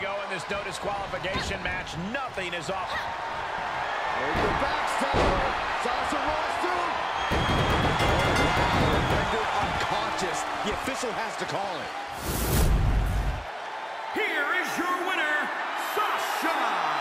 Go in this no disqualification match, nothing is off. There's the backstabber. Sasha rolls through. Rendered unconscious. The official has to call it. Here is your winner, Sasha